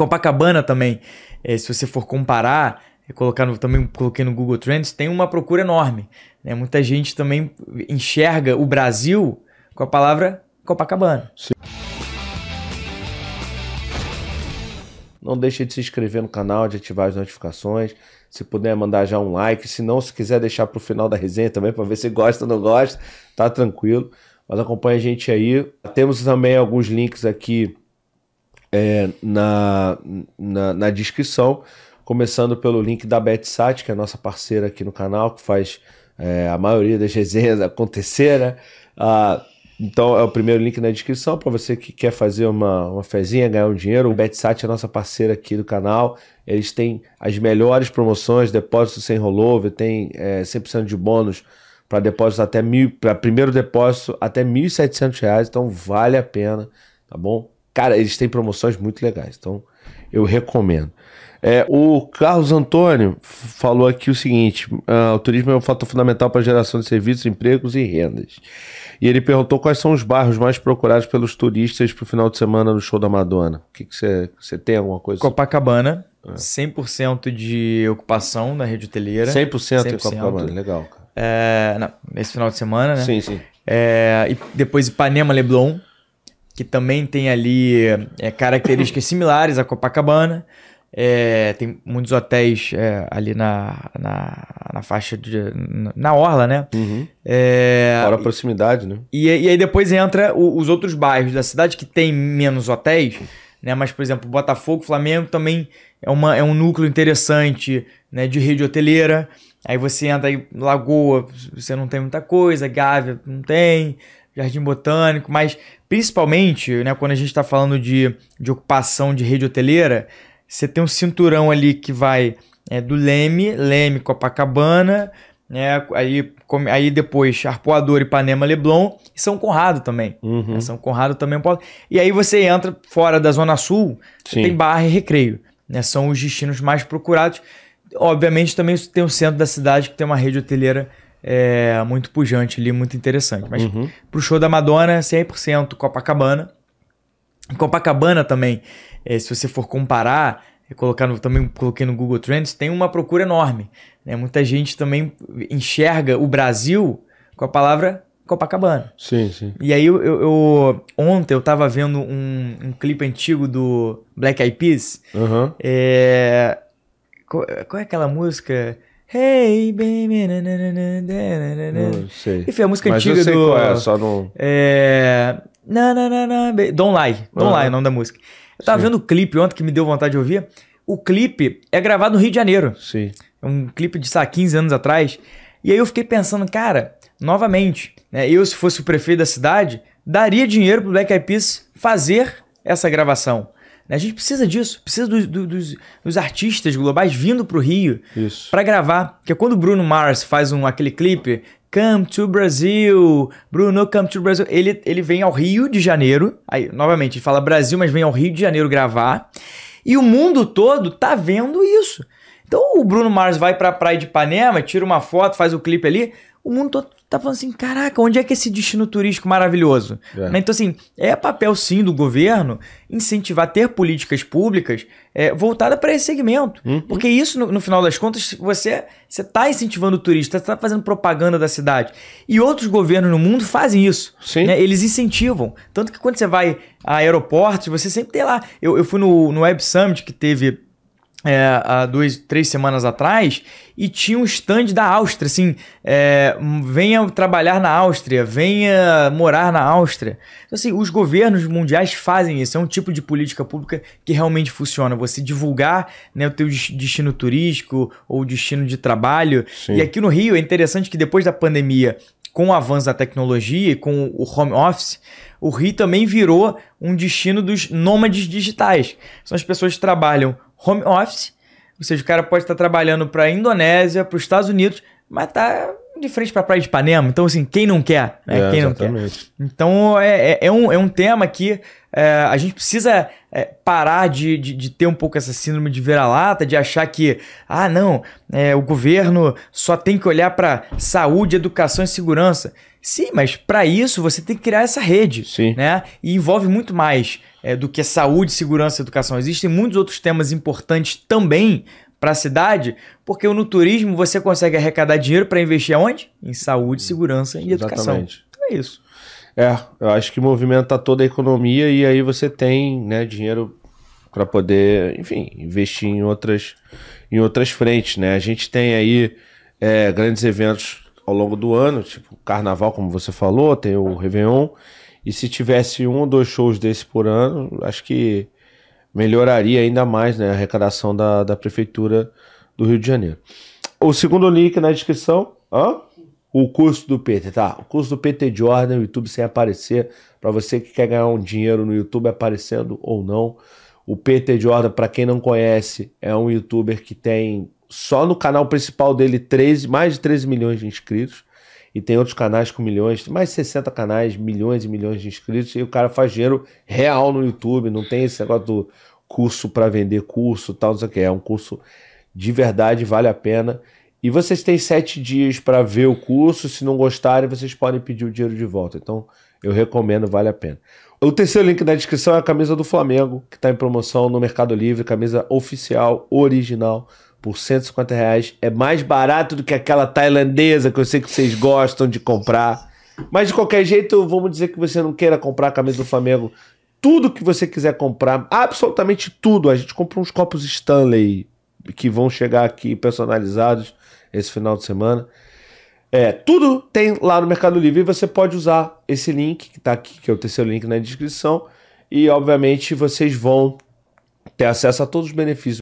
Copacabana também, é, se você for comparar, colocar no, também coloquei no Google Trends, tem uma procura enorme. Né? Muita gente também enxerga o Brasil com a palavra Copacabana. Sim. Não deixe de se inscrever no canal, de ativar as notificações. Se puder mandar já um like, se não, se quiser deixar para o final da resenha também para ver se gosta ou não gosta, tá tranquilo. Mas acompanha a gente aí. Temos também alguns links aqui é, na, na, na, descrição, começando pelo link da BetSat, que é a nossa parceira aqui no canal, que faz é, a maioria das resenhas acontecer, né? Ah, então é o primeiro link na descrição para você que quer fazer uma, uma fezinha, ganhar um dinheiro. O BetSat é a nossa parceira aqui do canal. Eles têm as melhores promoções, depósito sem rollover, tem é, 100% de bônus para depósitos até mil, para primeiro depósito até R$ 1.700, então vale a pena, tá bom? Cara, eles têm promoções muito legais, então eu recomendo. É, o Carlos Antônio falou aqui o seguinte: uh, o turismo é um fator fundamental para a geração de serviços, empregos e rendas. E ele perguntou quais são os bairros mais procurados pelos turistas para o final de semana no show da Madonna. O que você tem alguma coisa? Copacabana, é. 100% de ocupação na rede hoteleira. 100%, 100%. em Copacabana, legal. É, não, esse final de semana, né? Sim, sim. É, e depois Ipanema Leblon, que também tem ali é, características similares à Copacabana. É, tem muitos hotéis é, ali na, na, na, faixa de. na orla, né? Uhum. É, Fora a proximidade, né? E, e aí depois entra o, os outros bairros da cidade que tem menos hotéis, né? Mas, por exemplo, Botafogo, Flamengo também é, uma, é um núcleo interessante né, de rede hoteleira. Aí você entra aí, Lagoa, você não tem muita coisa, Gávea não tem, Jardim Botânico, mas principalmente, né, quando a gente está falando de, de ocupação de rede hoteleira, você tem um cinturão ali que vai é, do Leme, Leme, Copacabana, né? Aí, aí depois Arpoador, Ipanema, Leblon e São Conrado também. Uhum. Né? São Conrado também pode. E aí você entra fora da Zona Sul, tem Barra e Recreio. Né? São os destinos mais procurados. Obviamente também tem o centro da cidade que tem uma rede hoteleira é, muito pujante ali, muito interessante. Mas uhum. pro show da Madonna, 100% Copacabana. Copacabana também é, se você for comparar, colocar no, também coloquei no Google Trends, tem uma procura enorme. Né? Muita gente também enxerga o Brasil com a palavra Copacabana. Sim, sim. E aí eu, eu, eu ontem eu tava vendo um, um, clipe antigo do Black Eyed Peas. Uhum. É, qual, qual, é aquela música? Hey, baby. Não sei. Enfim, a música Mas antiga eu sei do. Qual é, só não. É. Na, na, na, na, Don't Lie. Don't. Lie é o nome da música. Eu tava Sim. vendo o clipe ontem que me deu vontade de ouvir. O clipe é gravado no Rio de Janeiro. Sim. É um clipe de, sei 15 anos atrás. E aí eu fiquei pensando, cara, novamente, né, eu se fosse o prefeito da cidade, daria dinheiro pro Black Eyed Peas fazer essa gravação. Né, a gente precisa disso, precisa do, do, dos, dos, artistas globais vindo pro Rio para gravar. Porque quando o Bruno Mars faz um, aquele clipe Come to Brasil, Bruno, come to Brasil. Ele, ele vem ao Rio de Janeiro, aí novamente ele fala Brasil, mas vem ao Rio de Janeiro gravar, e o mundo todo tá vendo isso. Então o Bruno Mars vai pra praia de Ipanema, tira uma foto, faz o clipe ali, o mundo todo tá falando assim, caraca, onde é que é esse destino turístico maravilhoso? É. Né? Então, assim, é papel sim do governo incentivar, ter políticas públicas é, voltadas para esse segmento. Uhum. Porque isso, no, no, final das contas, você está incentivando o turista, está fazendo propaganda da cidade. E outros governos no mundo fazem isso. Sim. Né? Eles incentivam. Tanto que quando você vai a aeroportos, você sempre tem lá. Eu, eu fui no, no Web Summit que teve é, há duas, três semanas atrás e tinha um stand da Áustria, assim, é, venha trabalhar na Áustria, venha morar na Áustria. Então, assim, os governos mundiais fazem isso, é um tipo de política pública que realmente funciona, você divulgar né, o teu destino turístico ou destino de trabalho. Sim. E aqui no Rio é interessante que depois da pandemia, com o avanço da tecnologia e com o home office, o Rio também virou um destino dos nômades digitais. São as pessoas que trabalham home office, ou seja, o cara pode estar trabalhando para a Indonésia, para os Estados Unidos, mas tá de frente para a Praia de Ipanema. Então, assim, quem não quer? Né? É, quem exatamente. não quer? Então, é, é, é, um, é um tema que é, a gente precisa é, parar de, de, de, ter um pouco essa síndrome de vira-lata, de achar que, ah, não, é, o governo só tem que olhar para saúde, educação e segurança. Sim, mas para isso você tem que criar essa rede, Sim. né? E envolve muito mais é, do que saúde, segurança e educação. Existem muitos outros temas importantes também para a cidade, porque no turismo você consegue arrecadar dinheiro para investir aonde? Em saúde, segurança e educação. Exatamente. Então é isso. É, eu acho que movimenta toda a economia e aí você tem né, dinheiro para poder, enfim, investir em outras, em outras frentes, né? A gente tem aí é, grandes eventos ao longo do ano, tipo Carnaval, como você falou, tem o Réveillon, e se tivesse um ou dois shows desse por ano, acho que melhoraria ainda mais né, a arrecadação da, da Prefeitura do Rio de Janeiro. O segundo link na descrição, ó, o curso do PT, tá? O curso do PT Jordan, o YouTube sem aparecer, para você que quer ganhar um dinheiro no YouTube aparecendo ou não. O PT Jordan, para quem não conhece, é um youtuber que tem só no canal principal dele 13, mais de 13 milhões de inscritos. E tem outros canais com milhões, mais de 60 canais, milhões e milhões de inscritos. E o cara faz dinheiro real no YouTube. Não tem esse negócio do curso para vender curso, tal, não sei o que. É um curso de verdade, vale a pena. E vocês têm sete dias para ver o curso. Se não gostarem, vocês podem pedir o dinheiro de volta. Então, eu recomendo, vale a pena. O terceiro link na descrição é a camisa do Flamengo, que está em promoção no Mercado Livre, camisa oficial, original, por 150 reais. É mais barato do que aquela tailandesa que eu sei que vocês gostam de comprar. Mas de qualquer jeito, vamos dizer que você não queira comprar a camisa do Flamengo. Tudo que você quiser comprar, absolutamente tudo. A gente comprou uns copos Stanley que vão chegar aqui personalizados esse final de semana. É, tudo tem lá no Mercado Livre e você pode usar esse link que está aqui, que é o terceiro link na descrição. E obviamente vocês vão ter acesso a todos os benefícios